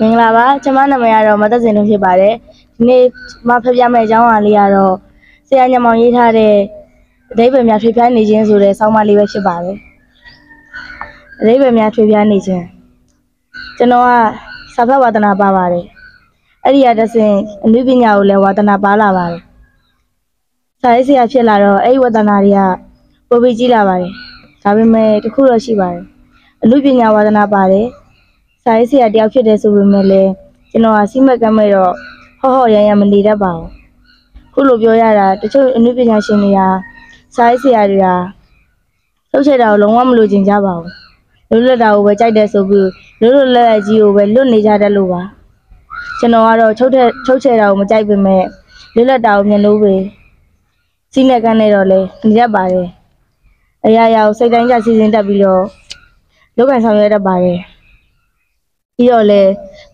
မင်္ဂလာပါကျွန်မနာမည်ကတော့မသက်စင်တို့ဖြစ်ပါတယ်ဒီနေ့မဖပြမယ့်အကြောင်းအရာလေးကတော့ဆရာညမောင်ရေးထားတဲ့အဓိပ္ပာယ်များထွေပြားနေခြင်းဆိုတဲ့ဆောင်းပါးလေးပဲဖြစ်ပါတယ်အဓိပ္ပာယ်များထွေပြားနေခြင်းကျွန်တော်ကစာဖတ်ဝါသနာပါပါတယ်အဲ့ဒီအတဆင်အနုပညာကိုလည်းဝါသနာပါလာပါတယ်စာရေးဆရာဖြစ်လာတော့အဲ့ဒီဝါသနာတွေကပိုပြီးကြီးလာပါတယ်ဒါပေမဲ့တစ်ခုတော့ရှိပါတယ်အနုပညာဝါသနာပါတယ် စာရေးဆရာတယောက်ဖြစ်တယ်ဆိုပေမဲ့လည်းကျွန်တော်ကစိမက်ကမ်းမဲ့တော့ဟော့ဟော့ရမ်းရမ်းမနေတတ်ပါဘူးခုလိုပြောရတာတချို့အနုပညာရှင်တွေကစာရေးဆရာတွေကလှုပ်ချက်တာကိုလုံးဝမလိုချင်ကြပါဘူးလွတ်လပ်တာကိုပဲကြိုက်တယ်ဆိုပြီးလွတ်လွတ်လပ်လပ်ကြီးကိုပဲလွတ်နေကြတတ်လို့ပါကျွန်တော်ကတော့ချုပ်တဲ့ချုပ်ချယ်တာကိုမကြိုက်ပေမဲ့လွတ်လပ်တာကိုမြင်လို့ပဲစိနဲ့ကမ်းနေတော့လေနေတတ်ပါတယ်အရာရာကိုစိတ်တိုင်းကြစီစဉ်တတ်ပြီးတော့လုပ်ကံဆောင်ရွက်တတ်ပါတယ် ပြီးတော့လေ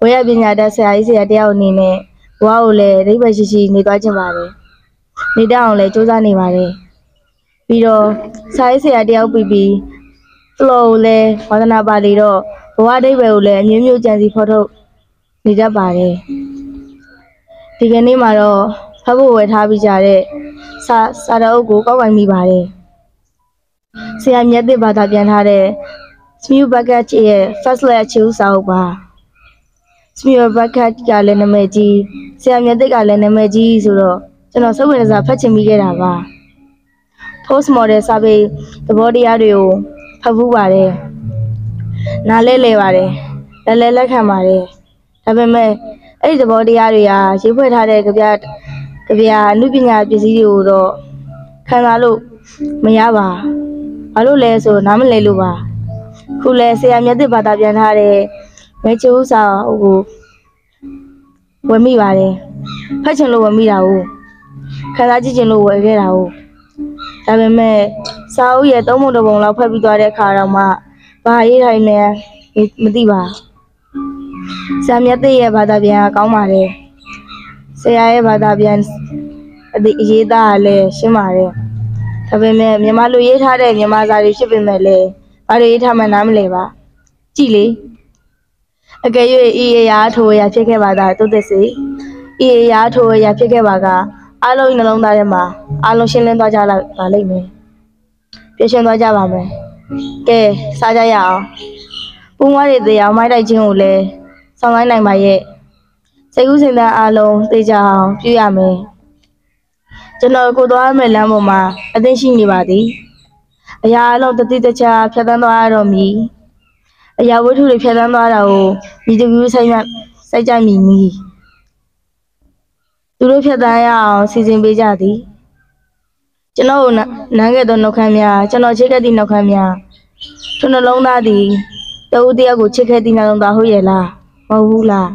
ဝေယပညာတတ်ဆရာကြီးဆရာတယောက်အနေနဲ့ဘဝကိုလည်းအဓိပ္ပာယ်ရှိရှိနေသွားခြင်းပါတယ်နေတတ်အောင်လည်းစူးစမ်းနေပါတယ်ပြီးတော့ဆရာကြီးဆရာတယောက်ပြီးပြီး flow ကိုလည်းဝါသနာပါလေတော့ဘဝအဓိပ္ပာယ်ကိုလည်းအမျိုးမျိုးကြံစီဖော်ထုတ်နေတတ်ပါတယ်ဒီကနေ့မှာတော့ဖတ်ဖို့ဝယ်ထားပြီးကြတဲ့စာစာတအုပ်ကိုကောက်ပိုင်မိပါတယ်ဆရာမြတ်သစ်ဘာသာပြန်ထားတဲ့ Smew Bucket ရဲ့ First Layer ချူစာအုပ်ပါ Smew Bucket ကလည်းနာမည်ကြီးဆရာမြတ်သစ်ကလည်းနာမည်ကြီးဆိုတော့ကျွန်တော်စိတ်ဝင်စားဖတ်ချင်မိခဲ့တာပါ Post Model စာပေသဘောတရားတွေကိုဖတ်ဖူးပါတယ်နားလဲလဲပါတယ်လဲလဲလက်ခံပါတယ်ဒါပေမဲ့အဲ့ဒီသဘောတရားတွေဟာရေးဖွဲ့ထားတဲ့ကြပြကြပြအမှုပညာပစ္စည်းတွေကိုတော့ခံစားလို့မရပါဘာလို့လဲဆိုနားမလဲလို့ပါ ခုလဲဆရာမြတ်သစ်ဘာသာပြန်ထားတဲ့မဲချိုးစာအုပ်ကိုဝယ်မိပါတယ်ဖတ်ချင်လို့ဝယ်မိတာဟုတ်ခံစားကြည့်ချင်လို့ဝယ်ခဲ့တာဟုတ်ဒါပေမဲ့စာအုပ်ရဲ့သုံးပုံတစ်ပုံလောက်ဖတ်ပြီးသွားတဲ့အခါတော့မှဘာရေးတိုင်းလဲမသိပါဆရာမြတ်သစ်ရဲ့ဘာသာပြန်ကောင်းပါတယ်ဆရာရဲ့ဘာသာပြန်အဒီအရေးသားလည်းရှင်းပါတယ်ဒါပေမဲ့မြန်မာလူရေးထားတဲ့မြန်မာစာတွေဖြစ်ပေမဲ့လည်း ဘာတွေထားမှနားမလဲပါကြည်လေအကယ်၍ဤအရာထိုအရာဖြစ်ခဲ့ပါသာတုတ်သက်စေဤအရာထိုအရာဖြစ်ခဲ့ပါကအလုံး၏နှလုံးသားထဲမှာအလုံးရှင်းလင်းသွားကြလာပါလိမ့်မယ်ပြည့်ရှင်းသွားကြပါမယ်ကဲစားကြရအောင်ပူမွားတွေသေးအောင်မိုက်တိုက်ခြင်းကိုလည်းဆောင်လိုက်နိုင်ပါရဲ့စိတ်ကူးစိတ်သားအလုံးသိကြအောင်ပြုရမယ်ကျွန်တော်ကိုသွားမယ်လမ်းပေါ်မှာအသိရှိနေပါသည် အရာအလုံးတတိတခြားဖြတ်သန်းသွားရတော့မည်အရာဝတ္ထုတွေဖြတ်သန်းသွားတာကိုမိတကူဆိုင်မှစိုက်ကြမည်နီးသူတို့ဖြတ်သန်းရအောင်စီစဉ်ပေးကြသည်ကျွန်တော်ကိုနမ်းခဲ့သောနှုတ်ခမ်းများကျွန်တော်ချစ်ခဲ့သည့်နှုတ်ခမ်းများထိုနှလုံးသားသည်တဦးတယောက်ကိုချစ်ခဲ့သည့်နှလုံးသားဟုတ်ရဲ့လားမဟုတ်ဘူးလား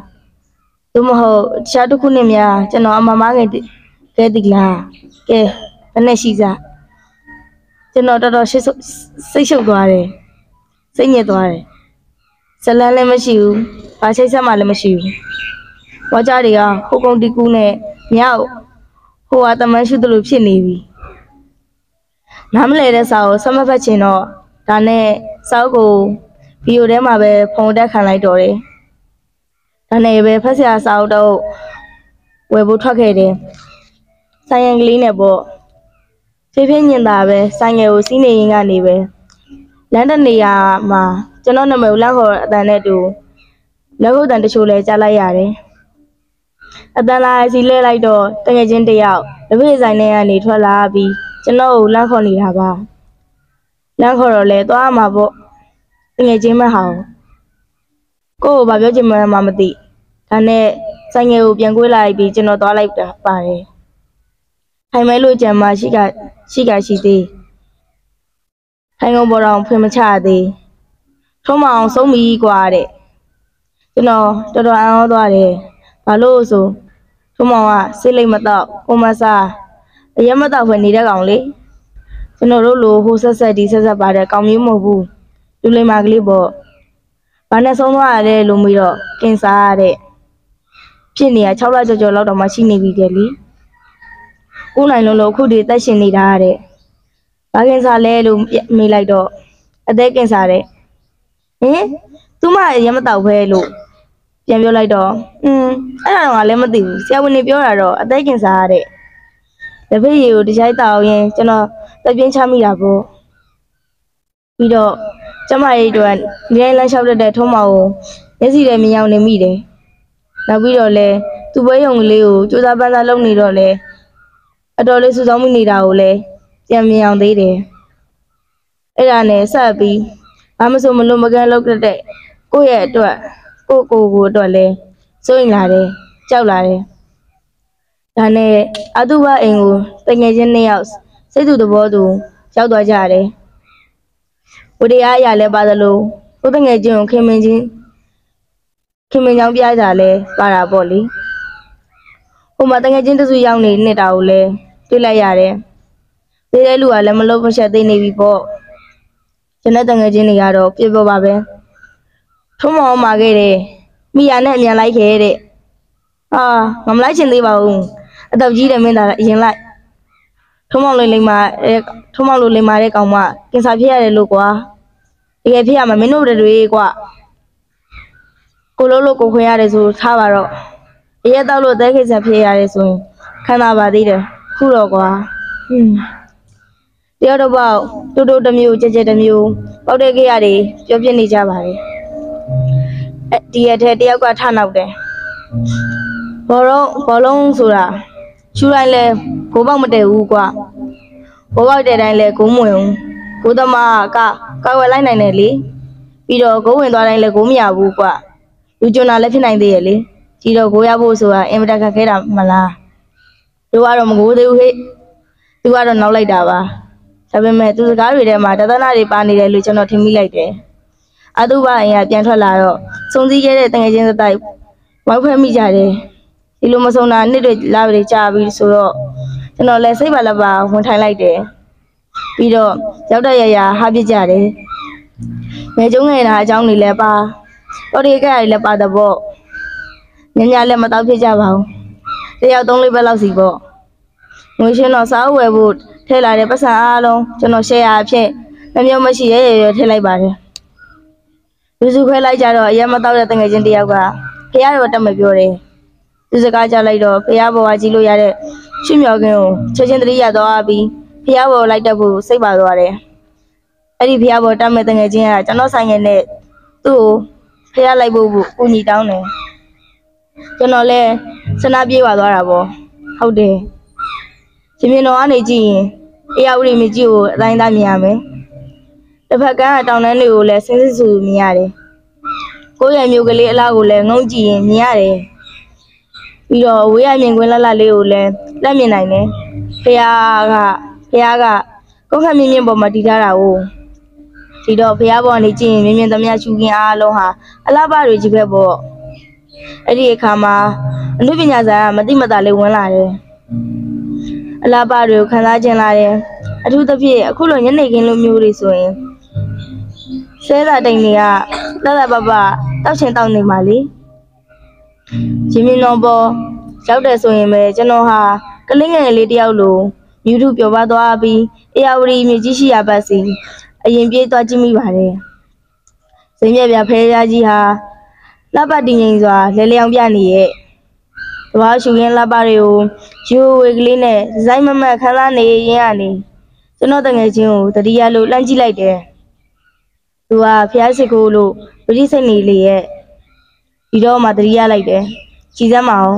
သို့မဟုတ်တခြားတစ်ခုနဲ့များကျွန်တော်အမမငယ်ခဲ့သည်လားကဲဘယ်နဲ့ရှိစား ကျွန်တော်တော်တော်ရှစ်ဆုပ်စိတ်ရှုပ်သွားတယ်စိတ်ညစ်သွားတယ်ဇလန်းလည်းမရှိဘူးဘာချိတ်ဆက်မှလည်းမရှိဘူးဝါကြတွေကဟိုကုန်းတီကူးနဲ့မြောက်ဟိုဟာတမန်ရှိသလိုဖြစ်နေပြီနားမလဲတဲ့စာကိုဆက်မဖတ်ချင်တော့ဒါနဲ့စာအုပ်ကိုဗီဒီယိုထဲမှာပဲဖုန်းတက်ခံလိုက်တော့တယ်ဒါနဲ့ပဲဖတ်ဆရာစာအုပ်တော့ဝယ်ဖို့ထွက်ခဲ့တယ်ဆိုင်ရန်ကလေးနဲ့ပေါ့ ဖေးဖေးညင်တာပဲဆိုင်ငယ်ကိုစီးနေရင်ကနေပဲလမ်းတစ်နေရာမှာကျွန်တော်နာမည်ကိုလမ်းခေါ်အတန်နဲ့တူလက်ခုပ်တန်တချို့လဲကြားလိုက်ရတယ်အတန်လာစီလဲလိုက်တော့တငယ်ချင်းတစ်ယောက်လက်ဖေးဆိုင်ထဲကနေထွက်လာပြီးကျွန်တော်ကိုလမ်းခေါ်နေတာပါလမ်းခေါ်တော့လဲသွားမှာပေါ့တငယ်ချင်းမဟောင်းကို့ကိုဘာပြောချင်မှန်းမှမသိဒါနဲ့ဆိုင်ငယ်ကိုပြန်ကွေးလိုက်ပြီးကျွန်တော်သွားလိုက်တာပါတယ် ထိုင်မဲလို့ကြံမရှိကရှိကရှိသေးထိုင်ကုန်ပေါ်တော့ဖွင့်မချသေးထုံးမအောင်ဆုံးပြီကွာတဲ့ကျွန်တော်တော်တော်အံ့ဩသွားတယ်ဘာလို့ဆိုထုံးမောင်ကစိတ်လိတ်မတော့ကိုမစားအရက်မတော့ဖွယ်နေတဲ့ကောင်လေကျွန်တော်တို့လိုဟိုဆက်ဆက်ဒီဆက်ဆက်ပါတဲ့ကောင်မျိုးမဟုတ်ဘူးလူလိမ္မာကလေးပေါ့ဘာနဲ့ဆုံးသွားရလဲလို့ပြီးတော့ကင်ဆာရတဲ့ဖြစ်နေရ6လကျော်ကျော်လောက်တော့မှရှိနေပြီတဲ့လी ကိုယ်နိုင်လုံးလုံးအခုဒီတက်ရှင်နေတာတဲ့။ဘာကင်ဆာလဲလို့မေးလိုက်တော့အသက်ကင်ဆာတဲ့။ဟင်သူမရမတော့ပဲလို့ပြန်ပြောလိုက်တော့อืมအဲ့ဒါတော့ငါလည်းမသိဘူးဆရာဝန်နေပြောတာတော့အသိကင်စားရတဲ့လက်ဖေးရည်ကိုတခြားတောက်ရင်ကျွန်တော်တက်ပြင်းချမိတာပေါ့ပြီးတော့ကျမရဲ့အတွက်နေတိုင်းလမ်းလျှောက်တတ်တဲ့ထုံးမောင်ကိုမျက်စိနဲ့မြင်အောင်နေမိတယ်နောက်ပြီးတော့လဲသူ့ပွဲရုံကလေးကိုစူးစမ်းပန်းစားလုပ်နေတော့လဲ အတော်လေးစူးစောင်းမိနေတာကိုလဲပြန်မြင်အောင်သေးတယ်အဲ့ဒါနဲ့ဆက်ပြီးဘာမဆိုမလို့မကန်းလုပ်တတ်တဲ့ကိုယ့်ရဲ့အတွက်ကိုယ့်ကိုယ်ကိုအတွက်လဲစိုးရင်လာတယ်ကြောက်လာတယ်ဒါနဲ့အတုဘအိမ်ကိုတငယ်ချင်းနှစ်ယောက်စိတ်တူသဘောတူရောက်သွားကြတယ်ဝိတရားအရာလဲပါသလိုကိုယ်တငယ်ချင်းကိုခင်မင်းချင်းခင်မင်းချောင်းပြကြလဲပါတာပေါ့လေဟိုမှာတငယ်ချင်းတစုရောက်နေနေတာကိုလဲ တွေ့လိုက်ရတယ်သေးတဲ့လူကလည်းမလို့မချက်သေးနေပြီပေါ့ကျွန်တဲ့တငယ်ချင်းတွေကတော့ပြပြပါပဲထုံးမောင်မာခဲ့တယ်မိယာနဲ့အမြန်လိုက်ခဲ့တဲ့အာငမလိုက်ချင်သေးပါဘူးအတော့ကြီးတယ်မင်းသားအရင်လိုက်ထုံးမောင်လေးလိမ္မာအဲထုံးမောင်လိုလိမ္မာတဲ့ကောင်မကင်ဆာဖြစ်ရတယ်လို့ကွာတကယ်ဖြစ်ရမှာမင်းတို့တွေကွာကိုလို့လို့ကိုခွင့်ရတယ်ဆိုထားပါတော့အရက်တော့လို့အသက်ခိစ္စဖြစ်ရတယ်ဆိုရင်ခံသာပါသေးတယ် ခုတော့ကွာဟွန်းတယောက်တော့ပေါ့တူတူတစ်မျိုးကြက်ကြက်တစ်မျိုးပေါက်တဲ့ခေရတယ်ပြောပြနေကြပါတယ်အဲဒီရက်ထဲတယောက်ကထနောက်တယ်ဘောလုံးဘောလုံးဆိုတာရှူတိုင်းလဲကိုပေါက်မတည့်ဘူးကွာကိုပေါက်တဲ့တိုင်းလဲကိုမဝင်ဘူးကိုသမားကကောက်ဝယ်လိုက်နိုင်တယ်လေပြီးတော့ကိုဝင်သွားတိုင်းလဲကိုမရဘူးကွာလူကျွန်းတာလည်းဖြစ်နိုင်သေးရဲ့လေကြီးတော့ကိုရဖို့ဆိုတာအင်မတန်ခက်ခဲတာမလား တို့ကတော့မကိုသေးဘူးဟဲ့သူကတော့နောက်လိုက်တာပါဒါပေမဲ့သူစကားတွေထဲမှာတသနာတွေပါနေတယ်လို့ကျွန်တော်ထင်မိလိုက်တယ်အတုပအင်ကပြန်ထွက်လာတော့စုံစည်းခဲ့တဲ့တငယ်ချင်းစတိုက်ဝိုက်ဖွဲ့မိကြတယ်ဒီလိုမစုံတာနှစ်တွေလာပြီကြာပြီဆိုတော့ကျွန်တော်လည်းစိတ်ပါလက်ပါဝင်ထိုင်လိုက်တယ်ပြီးတော့ရောက်တဲ့ရရဟာပြစ်ကြတယ်ငယ်ကျုံငယ်တာအကြောင်းတွေလည်းပါတော်ဒီကရလည်းပါတော့ပေါ့ညညလည်းမတော့ဖြစ်ကြပါဘူးတယောက်သုံးလေးပဲလောက်စီပေါ့ ငွေရှင်းတော့စားဝယ်ဖို့ထည့်လာတဲ့ပတ်စံအားလုံးကျွန်တော် share အဖြစ်နှမျိုးမရှိရရရထည့်လိုက်ပါတယ်လူစုခွဲလိုက်ကြတော့အရင်မတော့တဲ့တငယ်ချင်းတယောက်ကဖះတော့တက်မပြောတယ်သူစကားကြလိုက်တော့ဖះဘောကကြီးလို့ရတဲ့ရွှေမြော်ကင်းကိုချက်ချင်းတတိယသွားပြီးဖះဘောလိုက်တက်ဖို့စိတ်ပါသွားတယ်အဲ့ဒီဖះဘောတက်မဲ့တငယ်ချင်းကကျွန်တော်ဆိုင်ငယ်နဲ့သူ့ကိုဖះလိုက်ဖို့ကူညီတောင်းတယ်ကျွန်တော်လည်းစနာပြေးပါသွားတာပေါ့ဟုတ်တယ် ရှင်မြင်တော်ကနေကြည့်ရင်အေယာဝတီမြကြီးကိုအတိုင်းသားမြင်ရမယ်တစ်ဖက်ကန်းကတောင်တန်းတွေကိုလည်းဆင်းစစ်ဆူမြင်ရတယ်ကိုယ့်ရဲ့မျိုးကလေးအလားကိုလည်းငုံကြည့်ရင်မြင်ရတယ်ပြီးတော့ဝေးရမြင်ကွင်းလှလှလေးကိုလည်းလက်မြင်နိုင်တယ်ဖះကဖះကကိုယ်ခန့်မြင်မြင်ပေါ်မှာတည်ထားတာကိုဒီတော့ဖះပေါ်ကနေကြည့်ရင်မြင်မြင်သမျှရှူခင်အားလုံးဟာအလားပါတွေကြီးပဲပေါ့အဲ့ဒီအခါမှာအနုပညာဆိုင်ကမတိမတာလေးဝင်လာတယ် အလားပါတွေကိုခံစားကျင်လာတယ်အထူးသဖြင့်အခုလိုညနေခင်းလိုမျိုးတွေဆိုရင်ဆဲတာတိန်တွေကလှလှပပတောက်ချင်တောက်နေပါလေဂျင်းမင်းတော်ပေါ်ရောက်တယ်ဆိုရင်ပဲကျွန်တော်ဟာကလေးငယ်လေးတယောက်လို YouTube ပြောပါသွားပြီးအေယာဝတီမြေကြီးရှိရာဘက်စီအရင်ပြေးသွားကြည့်မိပါတယ်။ဇင်းမြက်ပြဖဲရကြီးဟာလှပတည်ငိမ်စွာလဲလျောင်ပြနေရဲ့ တဘာရှူရင်းလှပတွေကိုယူဝေကလေးနဲ့ဒီဇိုင်းမမတ်ခန်းစားနေရင်ကနေကျွန်တော်တငယ်ချင်းကိုတတိယလို့လှမ်းကြည့်လိုက်တယ်။သူကဖျားစစ်ကိုလို့ပရိစိတ်နေလေရဲ့ဒီတော့မှတတိယလိုက်တယ်။ကြည်စမ်းမအောင်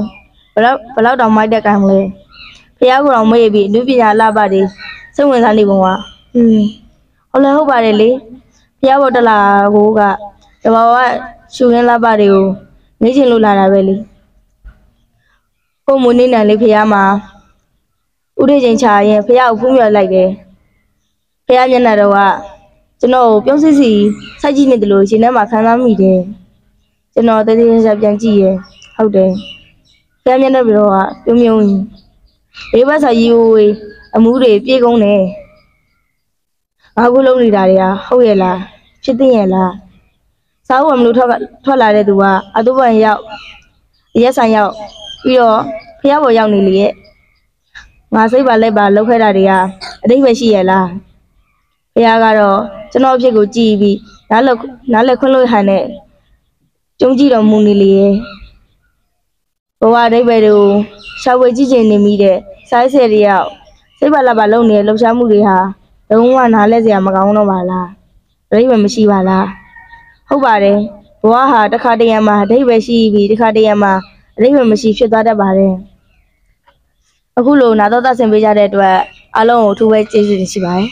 ဘလောက်ဘလောက်တောင်မိုက်တဲ့ကံမလဲ။ဖျားကိုတော့မေ့ပြီးလူပညာလှပတွေစိတ်ဝင်စားနေပုံကဟွန်းဟုတ်လဲဟုတ်ပါတယ်လေဖျားဘော်တလာကိုကတဘာဝရှူရင်းလှပတွေကိုနေချင်လို့လာတာပဲလေ ကိုမူနေနံလေးဖျားမှာဥဒေချင်းချာရင်ဖျားကိုဖူးမြော်လိုက်တယ်ဖျားမျက်နှာတော့ကကျွန်တော်ကိုပြုံးစစ်စီစိုက်ကြည့်နေတယ်လို့ရှင်ထဲမှာခံစားမိတယ်ကျွန်တော်တည်တည်ချာပြန်ကြည့်ရဟုတ်တယ်ဖျားမျက်နှာပြီးတော့ကပြုံးပြုံးလေးဘက်စာကြီးဝေးအမှုတွေပြေကုန်တယ်ငါခုလုံးနေတာတွေကဟုတ်ရဲ့လားဖြစ်သိရဲ့လားစားဝတ်မလို့ထွက်ထွက်လာတဲ့သူကအတုပန်ရောက်ရက်ဆိုင်ရောက် ပြီးတော့ဖះဘော်ရောက်နေလေရဲ့ငါစိတ်ပါလက်ပါလောက်ခဲ့တာတွေကအတိတ်ပဲရှိရဲ့လားဖះကတော့ကျွန်တော်အဖြစ်ကိုကြည်ပြီးနားလက်နားလက်ခွန်းလို့ဟန်နဲ့ကျုံကြည့်တော်မူနေလေရဲ့ဘဝအဓိပ္ပာယ်တွေကိုရှာဖွေကြည့်ချင်နေမိတဲ့ဆိုင်းဆယ်တယောက်စိတ်ပါလက်ပါလုံနေတဲ့လှုပ်ရှားမှုတွေဟာလုံးဝနားလဲစရာမကောင်းတော့ပါလားအဓိပ္ပာယ်မရှိပါလားဟုတ်ပါတယ်ဘဝဟာတစ်ခါတရံမှာအဓိပ္ပာယ်ရှိပြီးတစ်ခါတရံမှာ အဓိပ္ပာယ်မရှိဖြစ်သွားတတ်ပါတယ်အခုလိုနာတော်သဆင်ပေးကြတဲ့အတွက်အားလုံးကိုအထူးပဲကျေးဇူးတင်ရှိပါတယ်